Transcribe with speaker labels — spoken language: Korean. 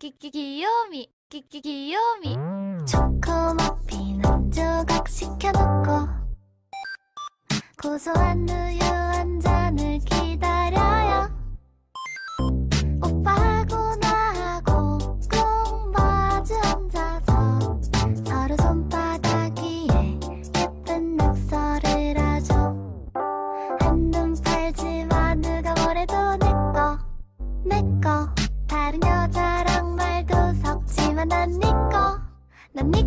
Speaker 1: 끼끼 귀요미 끼끼 귀요미.
Speaker 2: 초코 머핀 한 조각 시켜놓고 고소한 우유 한 잔을 기다려요. 오빠하고 나하고 꼭 마주 앉아서 서로 손바닥 위에 예쁜 낙서를 하죠. 한눈 팔지마 누가 뭐래도 내꺼 내꺼. 다른 여자랑 네 거, 난네